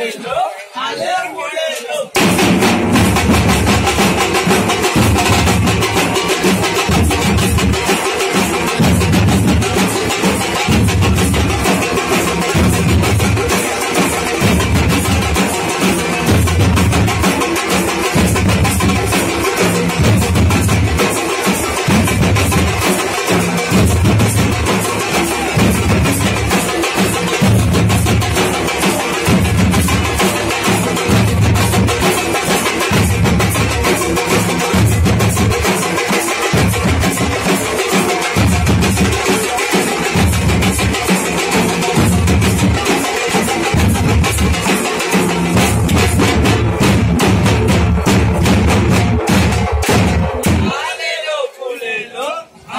praise the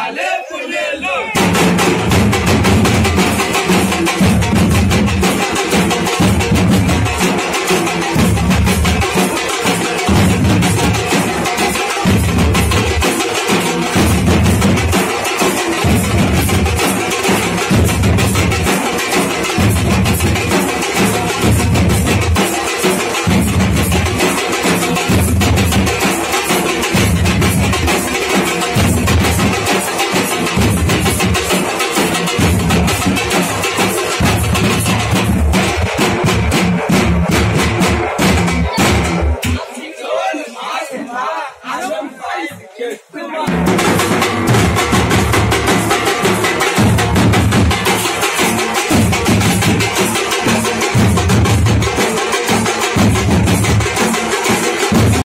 Allez pour les loups Okay.